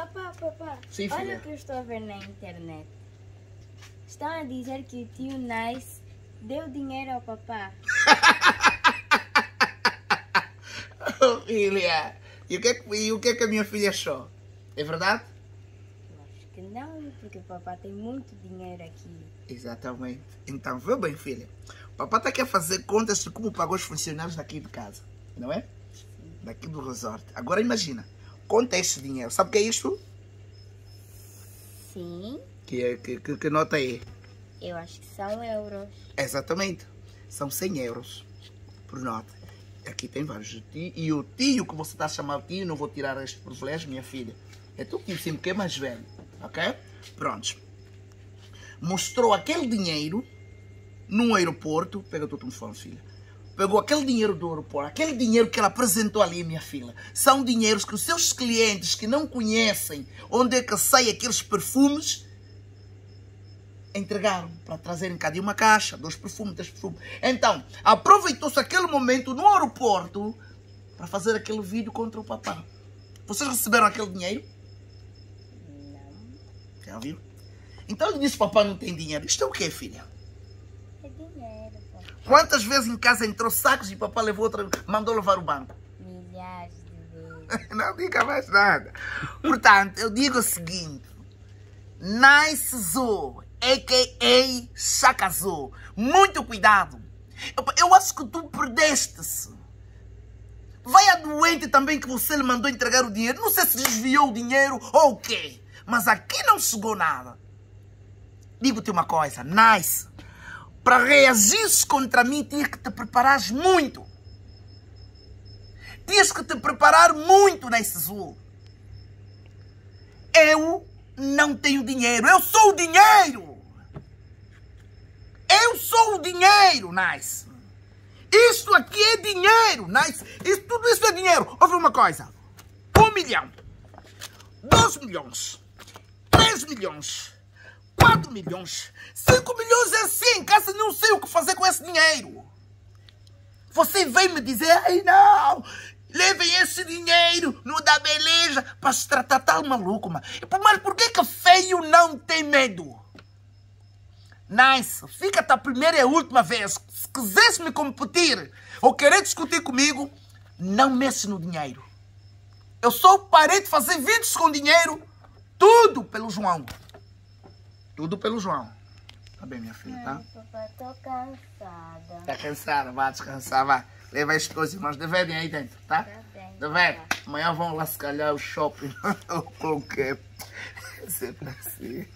Papá, papá, Sim, olha filha. o que eu estou a ver na internet. Estão a dizer que o tio Nice deu dinheiro ao papá. Oh, filha, e o, que é que, e o que é que a minha filha achou? É verdade? Eu acho que não, porque o papá tem muito dinheiro aqui. Exatamente. Então, vê bem, filha. O papai está aqui a fazer contas de como pagou os funcionários daqui de casa, não é? Daqui do resort. Agora imagina, conta este dinheiro. Sabe o que é isto? Sim, Que, é- que, que, que nota é? eu acho que são euros. Exatamente. São 100 euros por nota. Aqui tem vários. E o tio que você está a chamar tio, não vou tirar este privilégio, minha filha. É tu tio sim, porque é mais velho. Ok? Prontos. Mostrou aquele dinheiro num aeroporto. Pega o teu telefone, filha. Pegou aquele dinheiro do aeroporto, aquele dinheiro que ela apresentou ali, minha filha. São dinheiros que os seus clientes que não conhecem onde é que saem aqueles perfumes entregaram para trazerem cá de uma caixa, dois perfumes, três perfumes. Então, aproveitou-se aquele momento no aeroporto para fazer aquele vídeo contra o papá. Vocês receberam aquele dinheiro? Não, Já viu? Então ele disse: Papai não tem dinheiro. Isto é o quê, filha? Quantas vezes em casa entrou sacos e papai levou outra, mandou levar o banco? Milhares de vezes. Não diga mais nada. Portanto, eu digo o seguinte: Nice Zoo, a.k.a. Chaka Zoo. Muito cuidado. Eu, eu acho que tu perdeste-se. Vai a doente também que você lhe mandou entregar o dinheiro. Não sei se desviou o dinheiro ou o quê. Mas aqui não chegou nada. Digo-te uma coisa, Nice. Para reagir contra mim, tinha que te preparares muito. Tinhas que te preparar muito nesse zoo. Eu não tenho dinheiro. Eu sou o dinheiro. Eu sou o dinheiro, Nice. Isto aqui é dinheiro, Nice. Isso, tudo isso é dinheiro. Ouve uma coisa. Um milhão. Dois milhões. Três milhões. Quatro milhões. Cinco milhões é assim. Casa não sei o que fazer com esse dinheiro. Você vem me dizer, ai não, levem esse dinheiro no da beleza para se tratar tal maluco, mano. Mas por que que feio não tem medo? Nice, fica-te a primeira e a última vez. Se quiseres me competir ou querer discutir comigo, não mexe no dinheiro. Eu só parei de fazer vídeos com dinheiro, tudo pelo João. Tudo pelo João. Tá bem, minha filha, tá? Ai, papá, tô cansada. Tá cansada? Vai descansar, vai. Leva as coisas, irmãos. Deverem aí dentro, tá? Tá bem. Deverem. Amanhã vão lá se calhar o shopping ou qualquer. Sempre assim.